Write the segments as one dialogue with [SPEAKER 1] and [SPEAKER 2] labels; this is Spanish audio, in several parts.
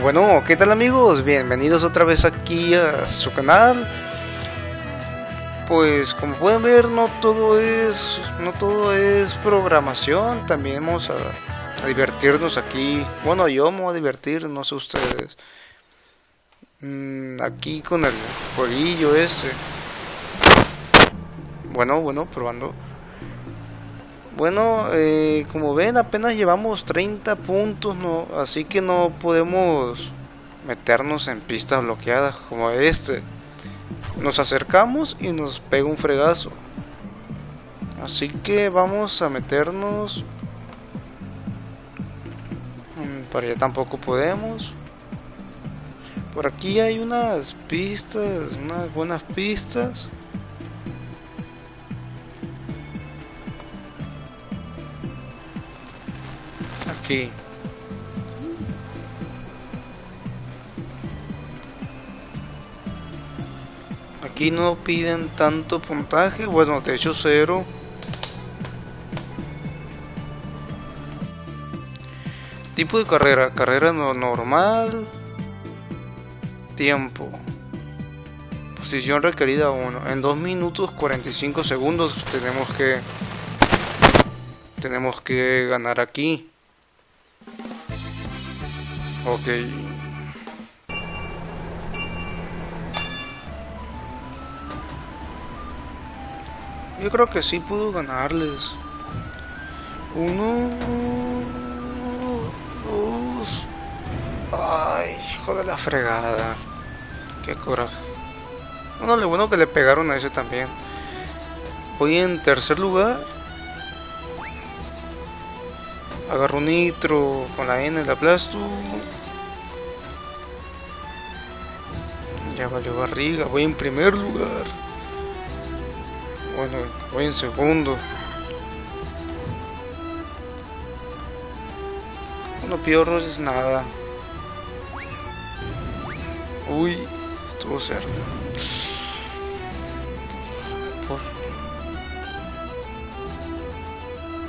[SPEAKER 1] Bueno, ¿qué tal amigos? Bienvenidos otra vez aquí a su canal. Pues como pueden ver, no todo es no todo es programación, también vamos a, divertirnos aquí. Bueno, yo me voy a divertir, no sé ustedes. Mm, aquí con el jueguillo ese. Bueno, bueno, probando. Bueno, eh, como ven, apenas llevamos 30 puntos, no, así que no podemos meternos en pistas bloqueadas como este. Nos acercamos y nos pega un fregazo. Así que vamos a meternos. Mm, Para allá tampoco podemos. Por aquí hay unas pistas, unas buenas pistas. Aquí. Aquí no piden tanto puntaje, bueno, de hecho cero. Tipo de carrera, carrera no normal. Tiempo. Posición requerida 1. En 2 minutos 45 segundos tenemos que tenemos que ganar aquí. Ok. Yo creo que sí pudo ganarles. Uno, dos. Ay, hijo de la fregada. Qué coraje. Bueno, lo bueno que le pegaron a ese también. Voy en tercer lugar. Agarro nitro con la N, la aplasto. Ya valió barriga. Voy en primer lugar. Bueno, voy en segundo. No es nada. Uy, estuvo cerca.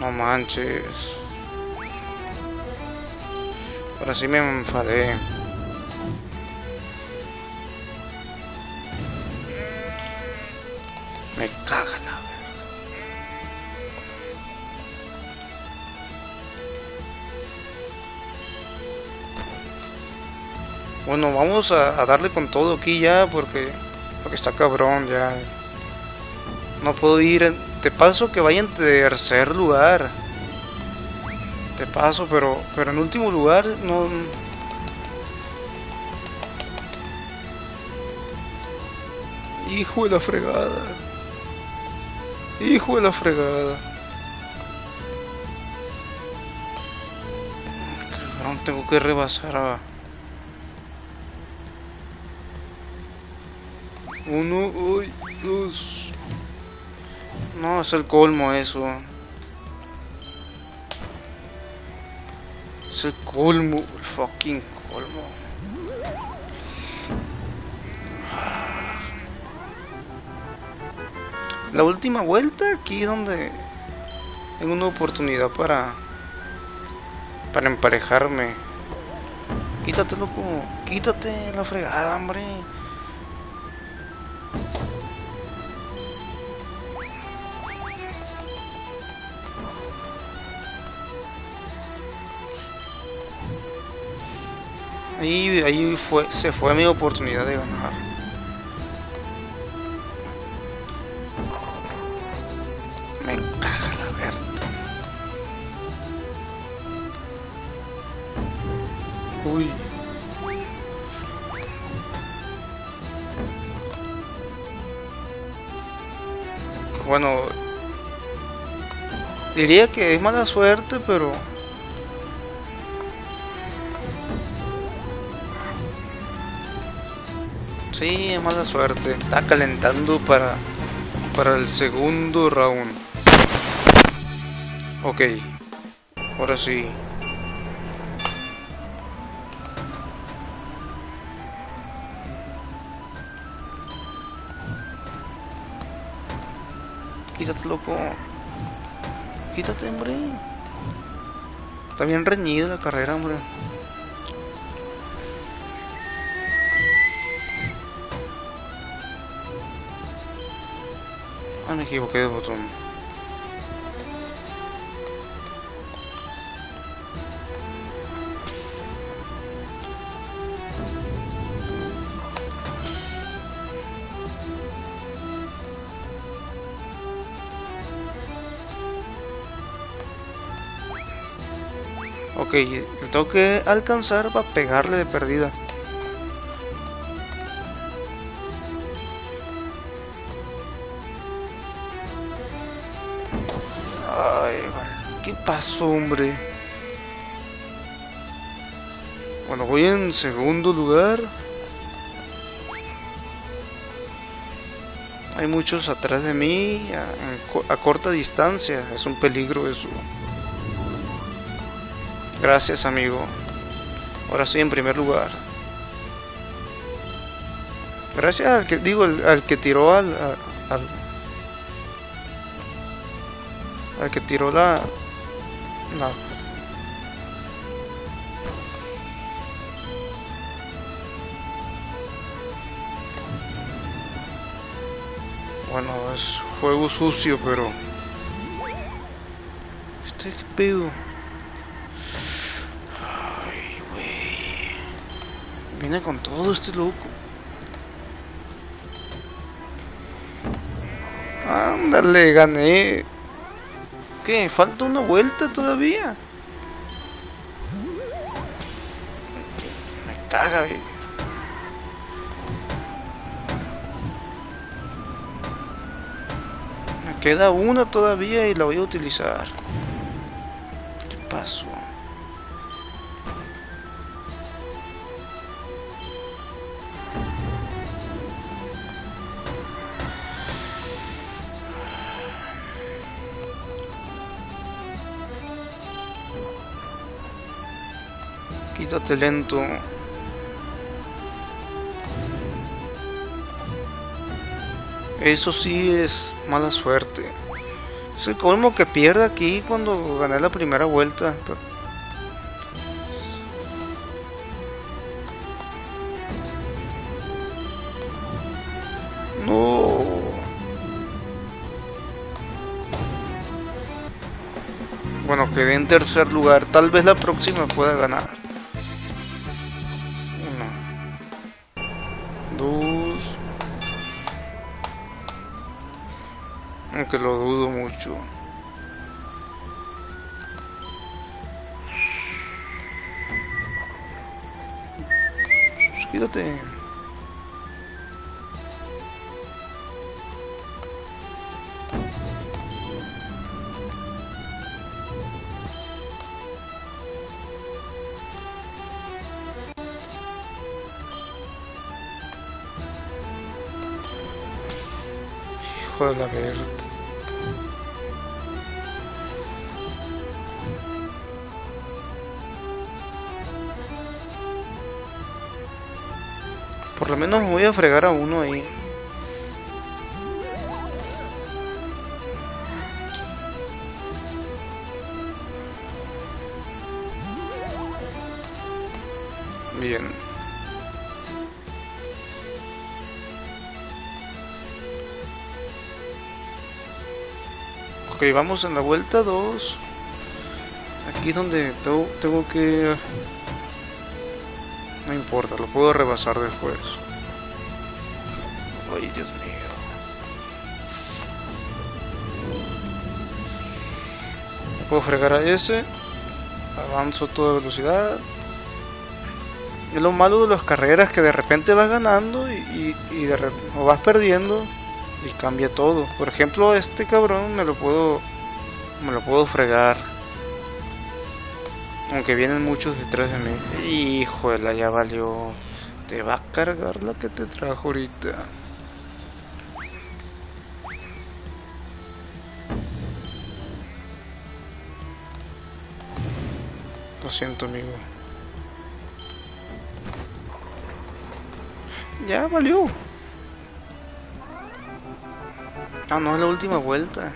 [SPEAKER 1] No manches. Ahora sí me enfadé. Me caga la. Bueno, vamos a, darle con todo aquí ya porque, porque está cabrón ya. No puedo ir. Te paso que vaya en tercer lugar. Te paso, pero pero en último lugar no. Hijo de la fregada. Hijo de la fregada. Cabrón, tengo que rebasar a... Uno, uy, dos. No, es el colmo eso. El colmo, fucking colmo. La última vuelta aquí donde tengo una oportunidad para para emparejarme. Quítate loco, quítate la fregada, hombre. Ahí, ahí fue, se fue mi oportunidad de ganar. Me caga la verga. Uy. Bueno, diría que es mala suerte, pero Sí, mala suerte. Está calentando para, para el segundo round. Ok. Ahora sí. Quítate, loco. Quítate, hombre. Está bien reñida la carrera, hombre. Me equivoqué de botón. Ok, tengo que alcanzar para pegarle de perdida. ¿Qué pasó, hombre? Bueno, voy en segundo lugar. Hay muchos atrás de mí, a, corta distancia. Es un peligro eso. Gracias, amigo. Ahora estoy en primer lugar. Gracias al que digo al, que tiró al, al, al que tiró la la Bueno, es juego sucio, pero este pedo. Viene con todo este loco. Ándale, gané. ¿Qué? Falta una vuelta todavía. Me caga. Me queda una todavía y la voy a utilizar. ¿Qué pasó? Quítate lento. Eso sí es mala suerte. Es el colmo que pierde aquí cuando gané la primera vuelta. No. Bueno, quedé en tercer lugar. Tal vez la próxima pueda ganar. Aunque lo dudo mucho. Quítate. Hijo de la verde. Por lo menos me voy a fregar a uno ahí. Bien. Ok, vamos en la vuelta 2. Aquí es donde tengo que no importa, lo puedo rebasar después. Ay, Dios mío. Puedo fregar a ese. Avanzo a toda velocidad. Es lo malo de las carreras que de repente vas ganando y, de o vas perdiendo y cambia todo. Por ejemplo, este cabrón me lo puedo me lo puedo fregar aunque vienen muchos detrás de mí. Híjole, ya valió. Te va a cargar la que te trajo ahorita. Lo siento, amigo. Ya valió. Ah, no, es la última vuelta.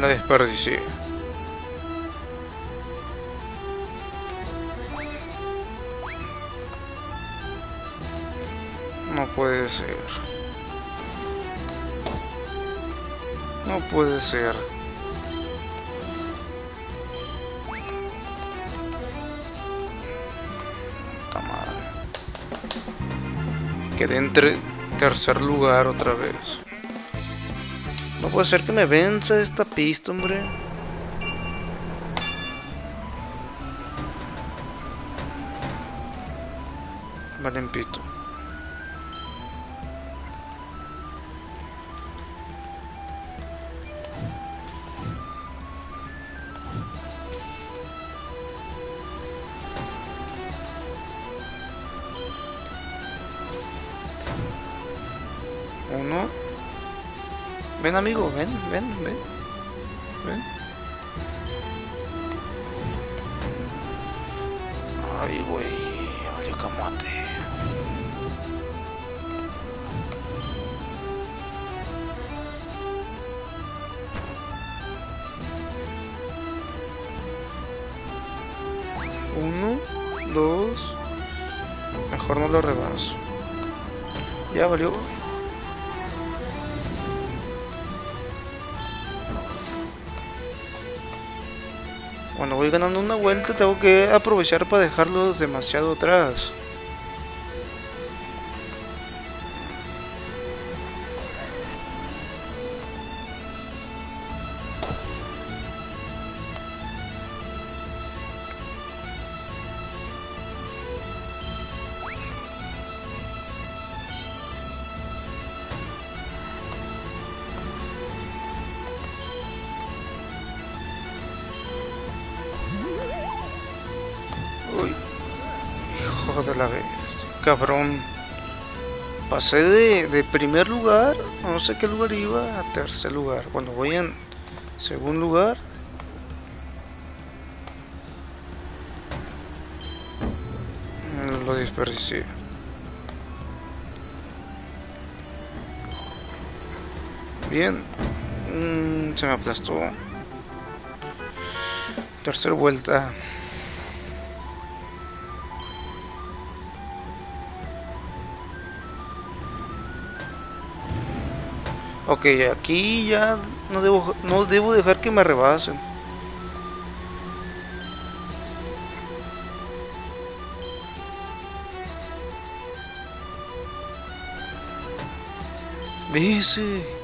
[SPEAKER 1] La. No puede ser. No puede ser. Puta madre. Quedé entre tercer lugar otra vez. No puede ser que me venza esta pista, hombre. Vale, pito. Ven amigo, ven, ven, ven. Ven. Ay, güey, valió camote. Uno, dos. Mejor no lo rebaso. Ya valió. Voy ganando una vuelta tengo que aprovechar para dejarlos demasiado atrás. Vez, cabrón. Pasé de, primer lugar, no sé qué lugar iba, a tercer lugar. Cuando voy en segundo lugar, mm, lo desperdicié. Bien, mm, se me aplastó. Tercer vuelta. Ok, aquí ya no debo, no debo dejar que me rebasen. Dice.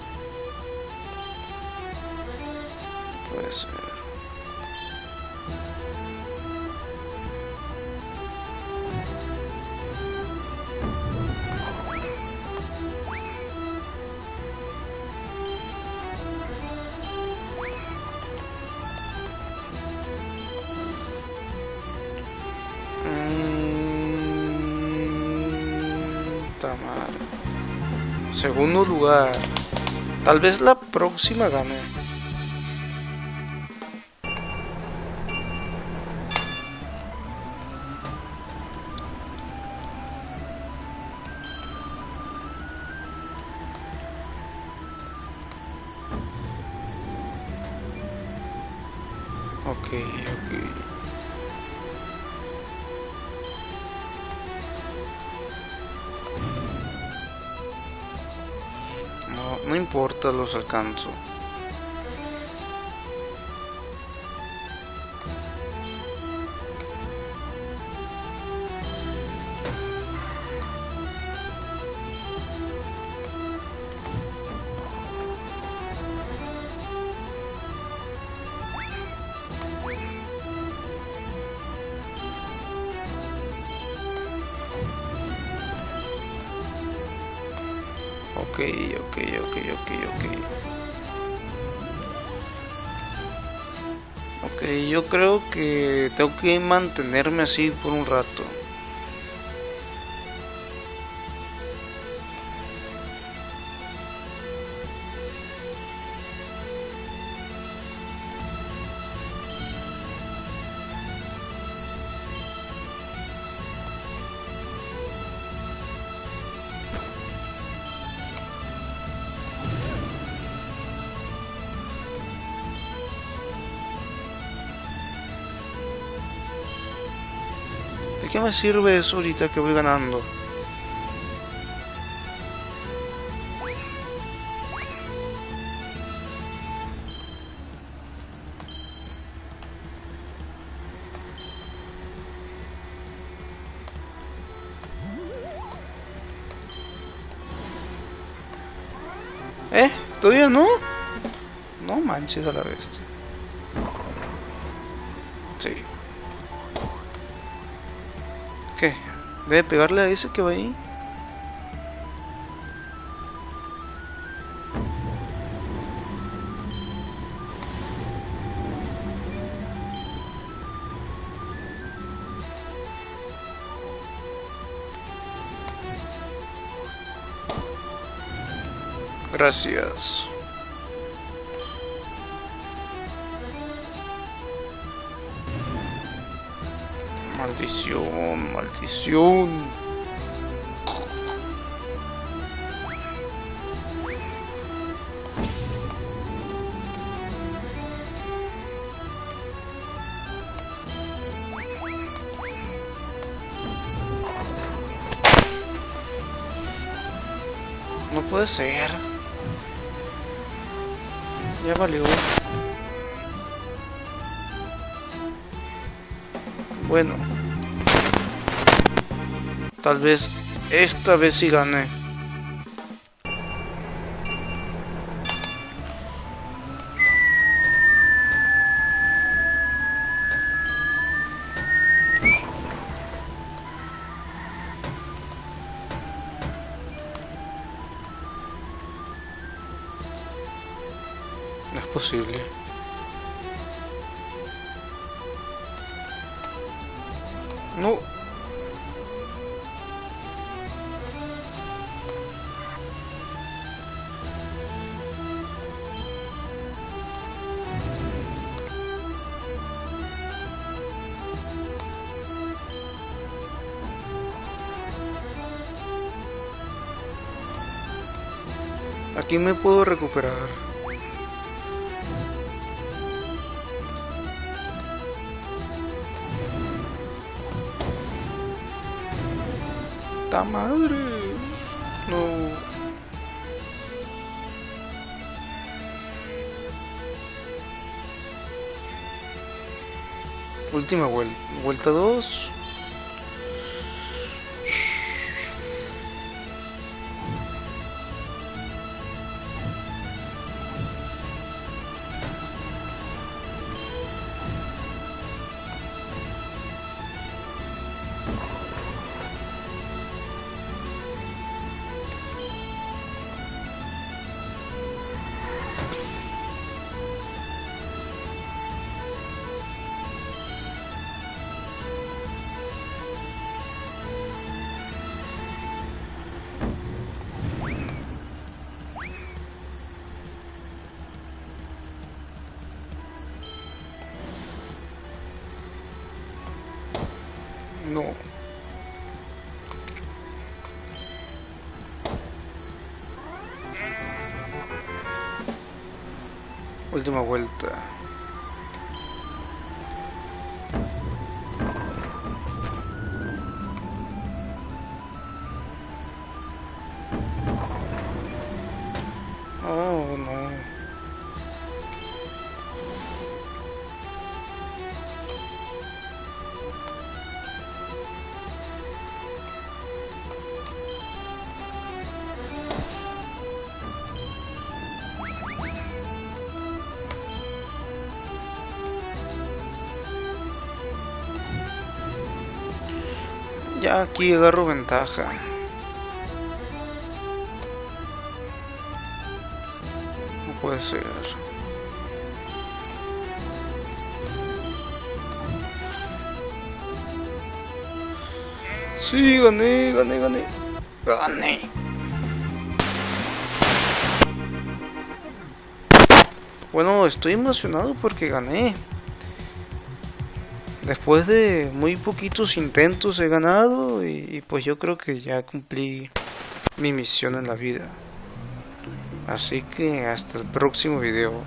[SPEAKER 1] Segundo lugar. Tal vez la próxima gane. Ok, ok. Importa, los alcanzo. Ok, ok, ok, ok, ok. Ok, yo creo que tengo que mantenerme así por un rato. Qué me sirve eso ahorita que voy ganando? ¿Eh? ¿Todavía no? No manches a la bestia. Sí. ¿Debe pegarle a ese que va ahí? Gracias. Maldición, maldición. No puede ser. Ya valió. Bueno. Tal vez esta vez sí gane. No es posible. Me puedo recuperar. ¡Ta madre! No. Última vuelta. Vuelta 2. Última vuelta. Oh, no. Ya aquí agarro ventaja. No puede ser. Sí, gané, gané, gané. Gané. Bueno, estoy emocionado porque gané. Después de muy poquitos intentos he ganado y, pues yo creo que ya cumplí mi misión en la vida. Así que hasta el próximo video.